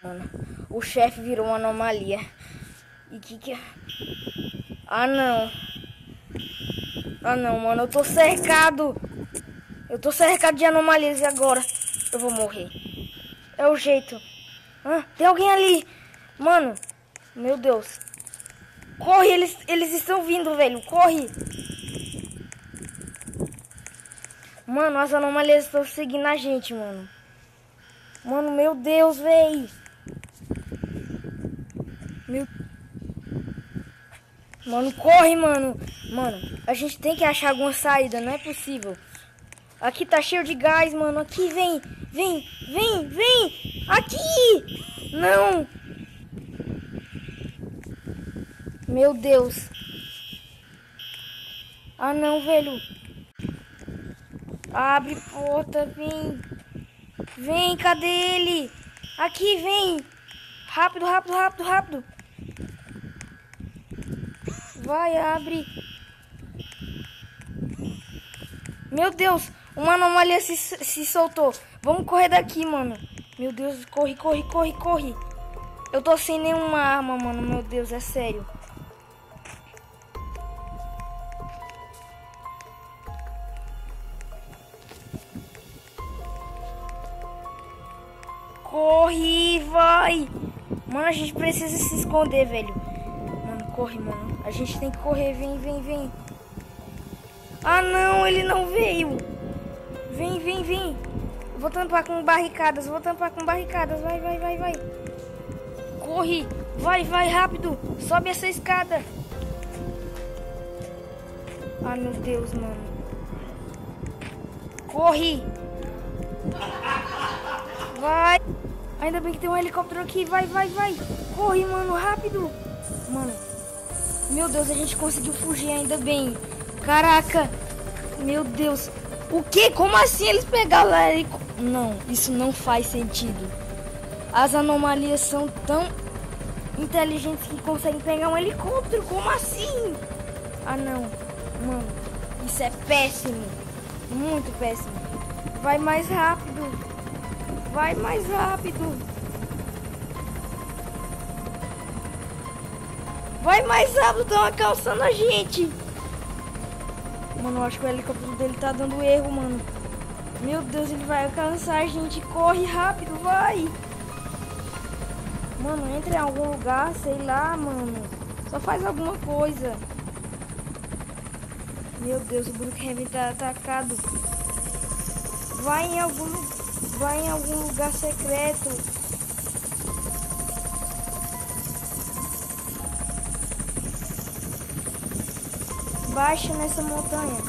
Mano, o chefe virou uma anomalia. E que que... Ah, não. Ah, não, mano. Eu tô cercado. Eu tô cercado de anomalias e agora eu vou morrer. É o jeito. Ah, tem alguém ali. Mano, meu Deus. Corre, eles, eles estão vindo, velho. Corre. Mano, as anomalias estão seguindo a gente, mano. Mano, meu Deus, velho. Meu... Mano, corre, mano. Mano, a gente tem que achar alguma saída, não é possível. Aqui tá cheio de gás, mano. Aqui, vem, vem, vem, vem. Aqui! Não! Meu Deus. Ah, não, velho. Abre porta, vem. Vem, cadê ele? Aqui, vem. Rápido, rápido, rápido, rápido. Vai, abre. Meu Deus, uma anomalia se, se soltou. Vamos correr daqui, mano. Meu Deus, corre, corre, corre, corre. Eu tô sem nenhuma arma, mano. Meu Deus, é sério. Corre, vai. Mano, a gente precisa se esconder, velho. Corre, mano. A gente tem que correr. Vem, vem, vem. Ah, não. Ele não veio. Vem, vem, vem. Vou tampar com barricadas. Vou tampar com barricadas. Vai, vai, vai, vai. Corre. Vai, vai, rápido. Sobe essa escada. Ah, meu Deus, mano. Corre. Vai. Ainda bem que tem um helicóptero aqui. Vai, vai, vai. Corre, mano, rápido. Mano. Meu Deus, a gente conseguiu fugir ainda bem. Caraca. Meu Deus. O que? Como assim eles pegaram lá? Não, isso não faz sentido. As anomalias são tão inteligentes que conseguem pegar um helicóptero. Como assim? Ah, não. Mano, isso é péssimo. Muito péssimo. Vai mais rápido. Vai mais rápido. Vai mais rápido, estão alcançando a gente. Mano, eu acho que o helicóptero dele tá dando erro, mano. Meu Deus, ele vai alcançar a gente. Corre rápido, vai. Mano, entra em algum lugar, sei lá, mano. Só faz alguma coisa. Meu Deus, o Brookhaven tá atacado. Vai em algum. Vai em algum lugar secreto. Baixa nessa montanha.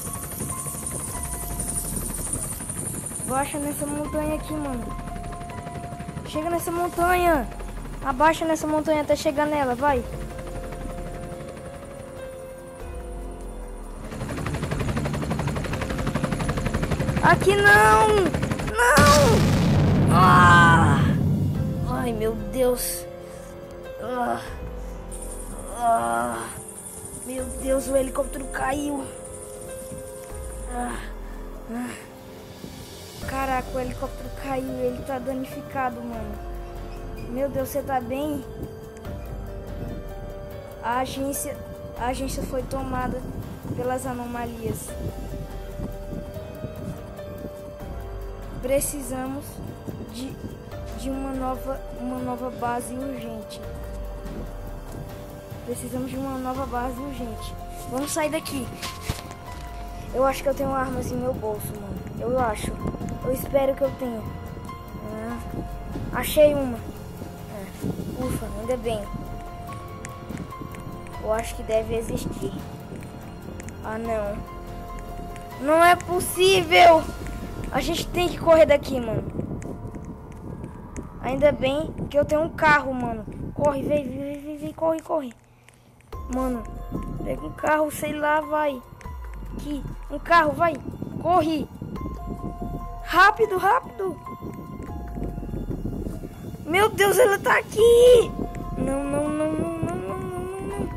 Baixa nessa montanha aqui, mano. Chega nessa montanha. Abaixa nessa montanha até chegar nela, vai. Aqui não! Não! Ah! Ai, meu Deus. Ah! Ah! Meu Deus, o helicóptero caiu. Ah! Ah! Caraca, o helicóptero caiu. Ele tá danificado, mano. Meu Deus, você tá bem? A agência, a agência foi tomada pelas anomalias. Precisamos de, de uma, nova, uma nova base urgente. Precisamos de uma nova base urgente. Vamos sair daqui. Eu acho que eu tenho armas em meu bolso, mano. Eu acho. Eu espero que eu tenha. Ah, achei uma. Ah, ufa, ainda bem. Eu acho que deve existir. Ah, não. Não é possível! A gente tem que correr daqui, mano. Ainda bem que eu tenho um carro, mano. Corre, vem, vem, vem, vem, corre, corre. Mano, pega um carro, sei lá, vai. Aqui, um carro, vai. Corre. Rápido, rápido. Meu Deus, ela tá aqui. Não, não, não, não, não, não, não, não.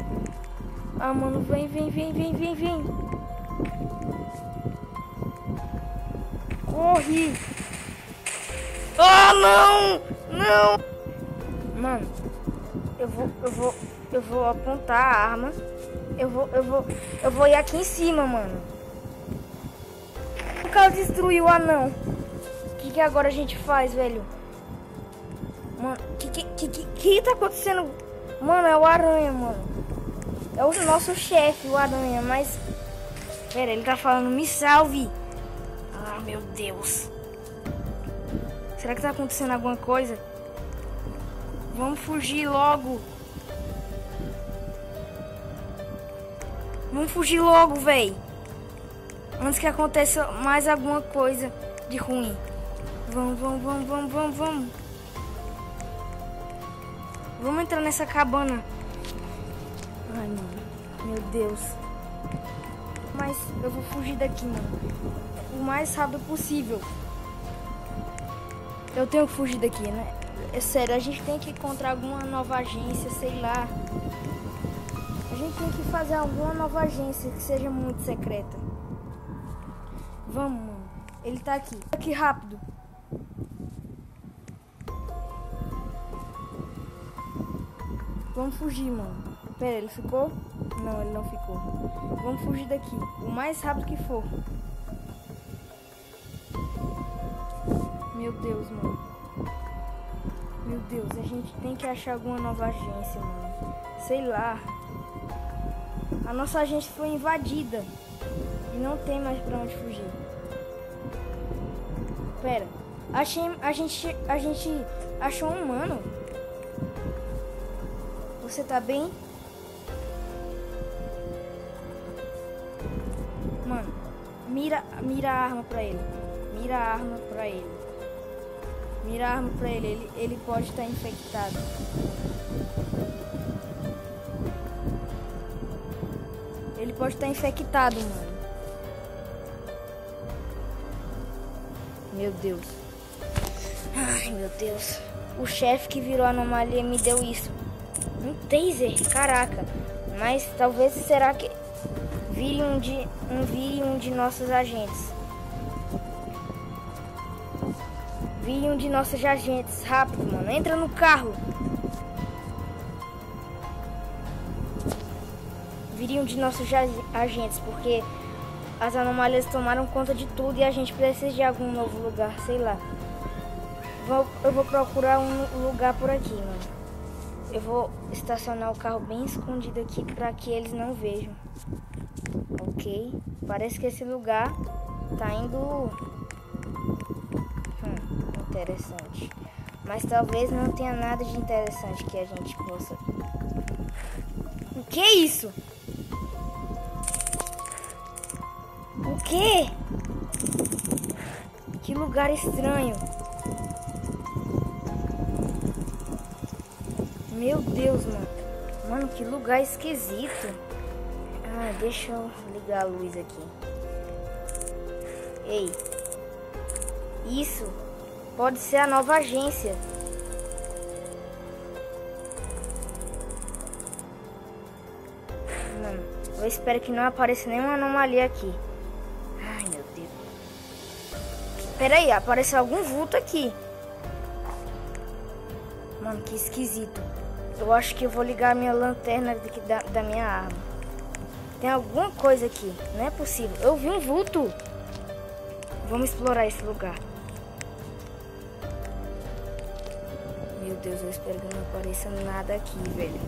Ah, mano, vem, vem, vem, vem, vem, vem. Corre! Ah, não! Não! Mano, eu vou, eu vou, eu vou apontar a arma. Eu vou, eu vou, eu vou ir aqui em cima, mano. O cara destruiu o anão. O que, que agora a gente faz, velho? Mano, o que, que, que, que, tá acontecendo? Mano, é o aranha, mano. É o nosso chefe, o aranha, mas... Pera, ele tá falando, me salve. Ah, meu Deus. Será que tá acontecendo alguma coisa? Vamos fugir logo. Vamos fugir logo, véi. Antes que aconteça mais alguma coisa de ruim. Vamos, vamos, vamos, vamos, vamos, vamos. Vamos entrar nessa cabana. Ai, mano. Meu Deus. Mas eu vou fugir daqui, mano. O mais rápido possível. Eu tenho que fugir daqui, né? É sério, a gente tem que encontrar alguma nova agência, sei lá. Gente tem que fazer alguma nova agência que seja muito secreta. Vamos, mano. Ele tá aqui. Aqui rápido. Vamos fugir, mano. Pera, ele ficou? Não, ele não ficou. Vamos fugir daqui. O mais rápido que for. Meu Deus, mano. Meu Deus, a gente tem que achar alguma nova agência, mano. Sei lá. A nossa agência foi invadida. E não tem mais pra onde fugir. Pera. Achei, a gente, a gente achou um humano. Você tá bem? Mano, mira, mira a arma pra ele. Mira a arma pra ele. Mira a arma pra ele, ele, ele pode estar infectado. Ele pode estar infectado, mano. Meu Deus. Ai, meu Deus. O chefe que virou anomalia me deu isso. Um taser, caraca. Mas talvez será que vire um de um vire um de nossos agentes. Vi um de nossos agentes. Rápido, mano. Entra no carro. Viria um de nossos agentes, porque as anomalias tomaram conta de tudo e a gente precisa de algum novo lugar, sei lá. Vou, eu vou procurar um lugar por aqui, mano. Eu vou estacionar o carro bem escondido aqui para que eles não vejam. Ok? Parece que esse lugar tá indo interessante. Mas talvez não tenha nada de interessante que a gente possa. O que é isso? O que? Que lugar estranho. Meu Deus, mano. Mano, que lugar esquisito. Ah, deixa eu ligar a luz aqui. Ei. Isso Pode ser a nova agência. Mano, eu espero que não apareça nenhuma anomalia aqui. Pera aí, apareceu algum vulto aqui. Mano, que esquisito. Eu acho que eu vou ligar a minha lanterna da, da minha arma. Tem alguma coisa aqui. Não é possível. Eu vi um vulto. Vamos explorar esse lugar. Meu Deus, eu espero que não apareça nada aqui, velho.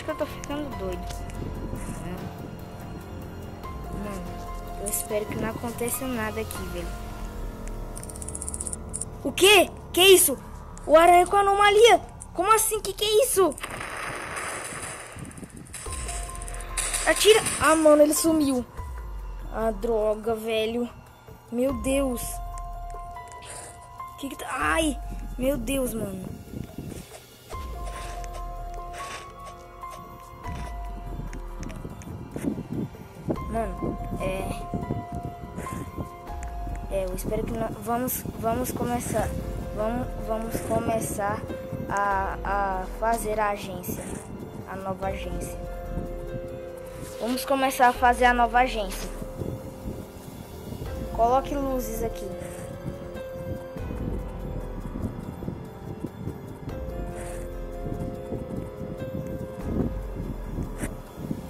Acho que eu tô ficando doido. Mano, eu espero que não aconteça nada aqui, velho. O quê? Que isso? O aranha com anomalia! Como assim? Que que é isso? Atira. Ah, mano, ele sumiu. Ah, droga, velho. Meu Deus. Que que tá... Ai, meu Deus, mano. Mano, é... É, eu espero que nós... Vamos, vamos começar... Vamos, vamos começar a, a fazer a agência, a nova agência. Vamos começar a fazer a nova agência. Coloque luzes aqui.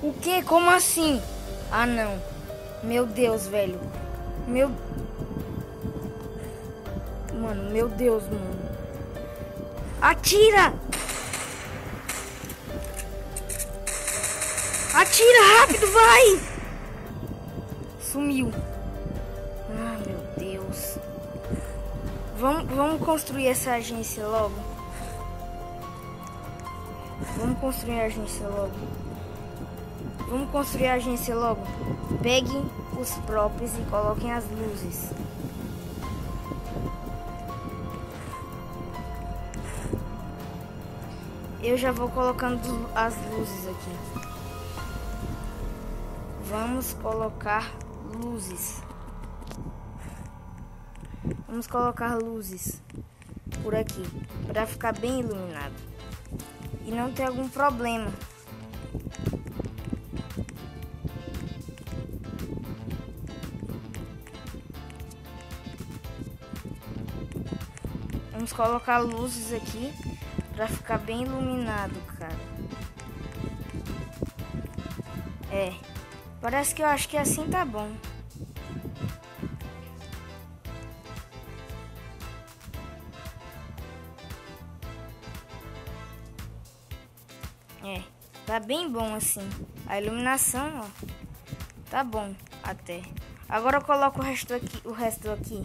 O que? Como assim? Ah, não. Meu Deus, velho. Meu... Mano, meu Deus, mano. Atira! Atira rápido, vai! Sumiu. Ah, meu Deus. Vamos, vamos construir essa agência logo. Vamos construir a agência logo. Vamos construir a agência logo. Peguem os próprios e coloquem as luzes. Eu já vou colocando as luzes aqui. Vamos colocar luzes. Vamos colocar luzes por aqui para ficar bem iluminado e não ter algum problema. Colocar luzes aqui para ficar bem iluminado, cara. É. Parece que eu acho que assim tá bom. É, tá bem bom assim. A iluminação, ó, tá bom até. Agora eu coloco o resto aqui, o resto aqui.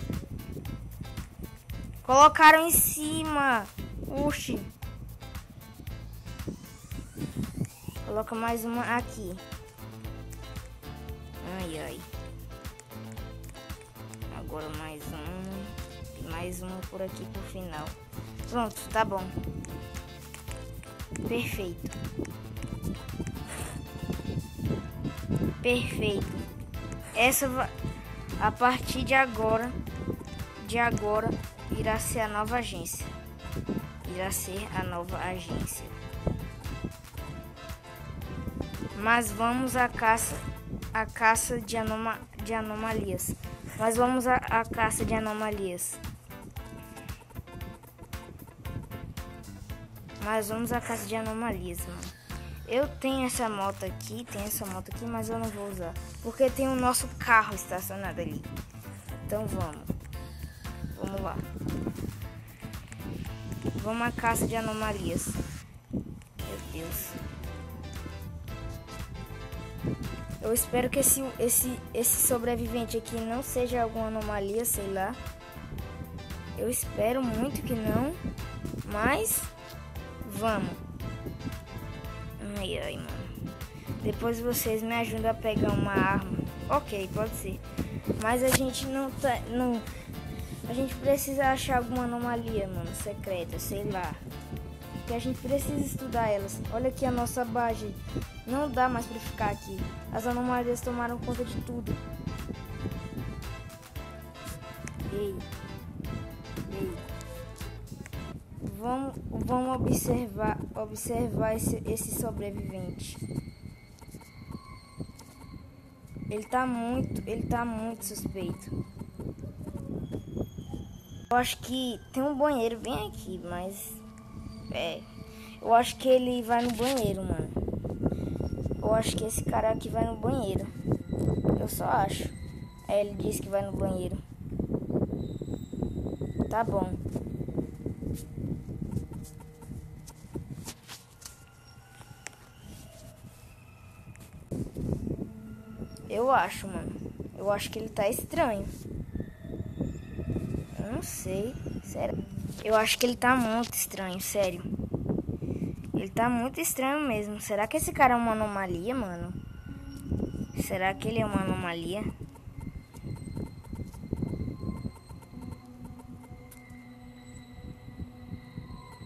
Colocaram em cima. Oxi. Coloca mais uma aqui. Ai, ai. Agora mais um. Mais uma por aqui pro final. Pronto, tá bom. Perfeito. Perfeito. Essa vai... A partir de agora... De agora irá ser a nova agência. Irá ser a nova agência. Mas vamos à caça, à caça de, anoma, de anomalias. Mas vamos à, à caça de anomalias. Mas vamos à caça de anomalias, mano. Eu tenho essa moto aqui, tenho essa moto aqui, mas eu não vou usar. Porque tem o nosso carro estacionado ali. Então vamos. Vamos lá. Vamos à caça de anomalias. Meu Deus. Eu espero que esse, esse, esse sobrevivente aqui não seja alguma anomalia, sei lá. Eu espero muito que não. Mas vamos. Ai ai, mano. Depois vocês me ajudam a pegar uma arma. Ok, pode ser. Mas a gente não tá. Não, a gente precisa achar alguma anomalia, mano, secreta, sei lá. Que a gente precisa estudar elas. Olha aqui a nossa base. Não dá mais pra ficar aqui. As anomalias tomaram conta de tudo. Ei. Ei. Vamos, vamos observar, observar esse, esse sobrevivente. Ele tá muito, ele tá muito suspeito. Eu acho que tem um banheiro bem aqui, mas. É. Eu acho que ele vai no banheiro, mano. Eu acho que esse cara aqui vai no banheiro. Eu só acho. É, ele disse que vai no banheiro. Tá bom. Eu acho, mano. Eu acho que ele tá estranho não sei. Sério. Eu acho que ele tá muito estranho, sério. Ele tá muito estranho mesmo. Será que esse cara é uma anomalia, mano? Será que ele é uma anomalia?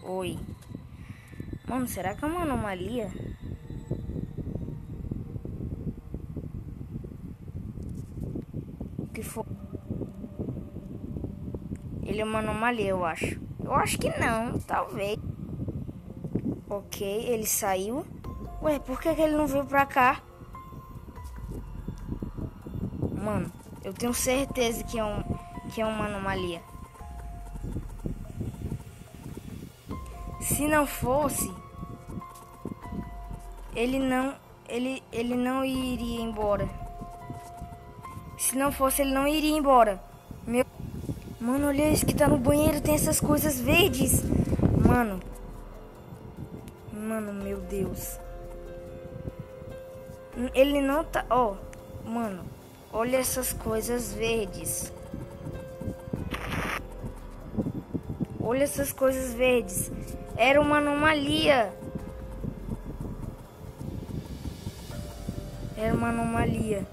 Oi. Mano, será que é uma anomalia? O que for. Ele é uma anomalia, eu acho. Eu acho que não, talvez. Ok, ele saiu. Ué, por que, que ele não veio pra cá? Mano, eu tenho certeza que é, um, que é uma anomalia. Se não fosse, ele não, ele, ele não iria embora. Se não fosse, ele não iria embora. Mano, olha isso que tá no banheiro, tem essas coisas verdes. Mano, mano, meu Deus. Ele não tá, ó, oh, mano, olha essas coisas verdes. Olha essas coisas verdes. Era uma anomalia. Era uma anomalia.